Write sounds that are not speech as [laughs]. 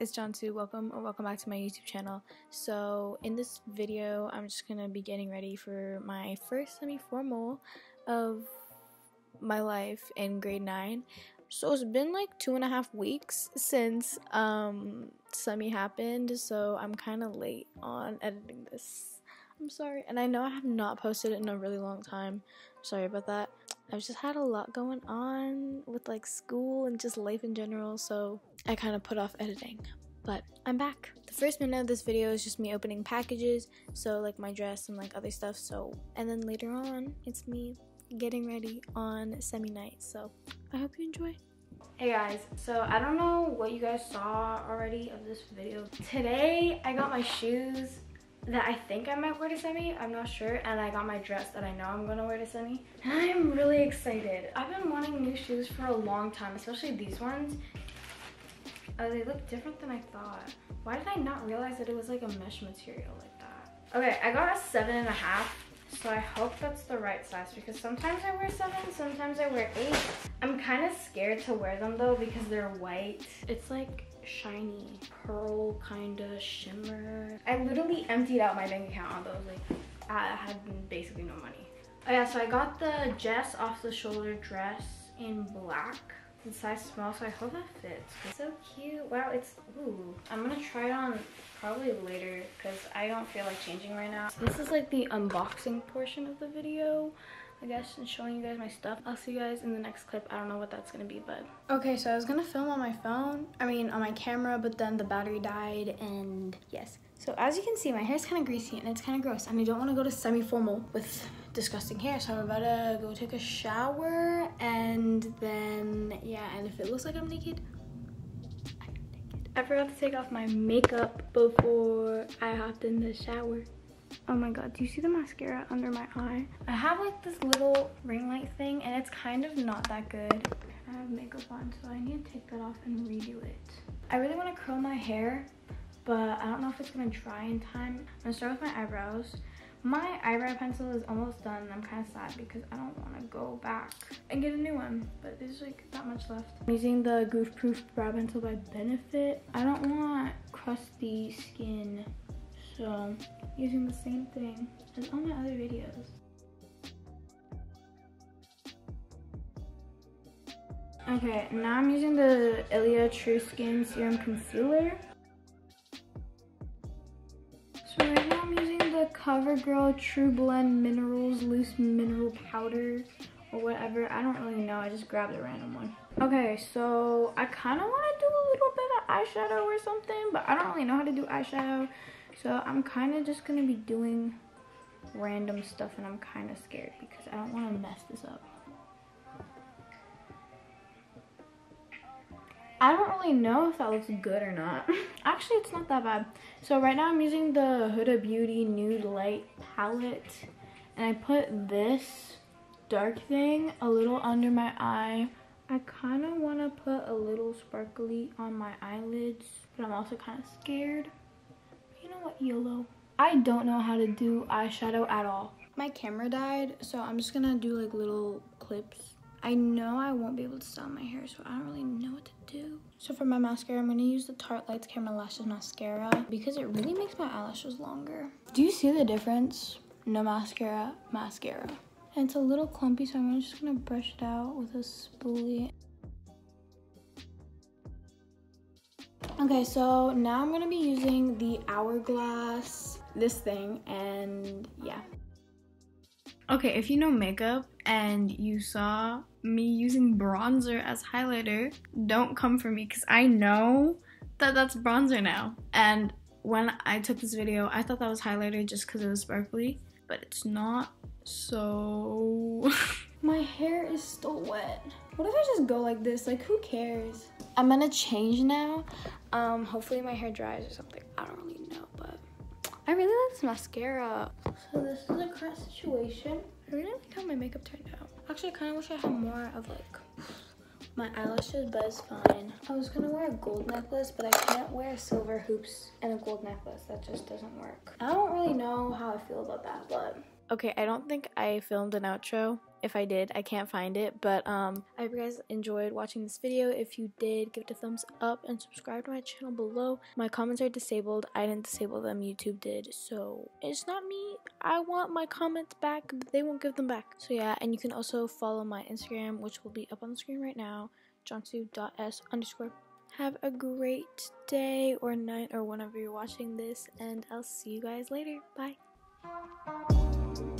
it's Cansu. Welcome or welcome back to my YouTube channel. So in this video, I'm just gonna be getting ready for my first semi-formal of my life in grade 9. So it's been like two and a half weeks since um, semi happened, so I'm kind of late on editing this. I'm sorry, and I know I have not posted it in a really long time. Sorry about that. I've just had a lot going on with like school and just life in general, so I kind of put off editing. But I'm back. The first minute of this video is just me opening packages, so like my dress and like other stuff. So, and then later on, it's me getting ready on semi night. So, I hope you enjoy. Hey guys, so I don't know what you guys saw already of this video. Today, I got my shoes that I think I might wear to semi. I'm not sure. And I got my dress that I know I'm gonna wear to semi. And I'm really excited. I've been wanting new shoes for a long time, especially these ones. Oh, they look different than I thought. Why did I not realize that it was like a mesh material like that? Okay, I got a seven and a half. So I hope that's the right size because sometimes I wear seven, sometimes I wear eight. I'm kind of scared to wear them though because they're white. It's like shiny pearl kind of shimmer. I literally emptied out my bank account on those. Like I had basically no money. Oh yeah, so I got the Jess off the shoulder dress in black. It's size small, so I hope that fits. It's so cute. Wow, it's, ooh. I'm gonna try it on probably later because I don't feel like changing right now. This is like the unboxing portion of the video. I guess, and showing you guys my stuff. I'll see you guys in the next clip. I don't know what that's gonna be, but. Okay, so I was gonna film on my phone, I mean on my camera, but then the battery died and yes. So as you can see, my hair is kind of greasy and it's kind of gross and I don't want to go to semi-formal with disgusting hair. So I'm about to go take a shower and then, yeah, and if it looks like I'm naked, I'm naked. I forgot to take off my makeup before I hopped in the shower. Oh my god, do you see the mascara under my eye? I have like this little ring light thing and it's kind of not that good. I have makeup on, so I need to take that off and redo it. I really want to curl my hair, but I don't know if it's going to dry in time. I'm going to start with my eyebrows. My eyebrow pencil is almost done and I'm kind of sad because I don't want to go back and get a new one, but there's like not much left. I'm using the Goof Proof Brow Pencil by Benefit. I don't want crusty skin so using the same thing as all my other videos. Okay, now I'm using the Ilia True Skin Serum Concealer. So right now I'm using the CoverGirl TruBlend Minerals Loose Mineral Powder or whatever. I don't really know. I just grabbed a random one. Okay, so I kind of want to do a little bit of eyeshadow or something, but I don't really know how to do eyeshadow. So I'm kind of just going to be doing random stuff and I'm kind of scared because I don't want to mess this up. I don't really know if that looks good or not. [laughs] Actually, it's not that bad. So right now I'm using the Huda Beauty Nude Light palette. And I put this dark thing a little under my eye. I kind of want to put a little sparkly on my eyelids. But I'm also kind of scared what, YOLO. I don't know how to do eyeshadow at all. My camera died, so I'm just gonna do like little clips. I know I won't be able to style my hair, so I don't really know what to do. So for my mascara, I'm gonna use the Tarte Lights Camera Lashes Mascara because it really makes my eyelashes longer. Do you see the difference? No mascara, mascara. And it's a little clumpy, so I'm just gonna brush it out with a spoolie. Okay, so now I'm gonna be using the Hourglass, this thing, and yeah. Okay, if you know makeup and you saw me using bronzer as highlighter, don't come for me because I know that that's bronzer now. And when I took this video, I thought that was highlighter just because it was sparkly, but it's not, so... [laughs] My hair is still wet. What if I just go like this? Like, who cares? I'm gonna change now. Um, hopefully my hair dries or something. I don't really know, but I really like this mascara. So this is a current situation. I really like how my makeup turned out. Actually, I kind of wish I had more of like my eyelashes, but it's fine. I was gonna wear a gold necklace, but I can't wear silver hoops and a gold necklace. That just doesn't work. I don't really know how I feel about that, but Okay, I don't think I filmed an outro. If I did, I can't find it. But um, I hope you guys enjoyed watching this video. If you did, give it a thumbs up and subscribe to my channel below. My comments are disabled. I didn't disable them. YouTube did. So it's not me. I want my comments back, but they won't give them back. So yeah, and you can also follow my Instagram, which will be up on the screen right now. cansuu.s underscore. Have a great day or night or whenever you're watching this, and I'll see you guys later. Bye. Thank you.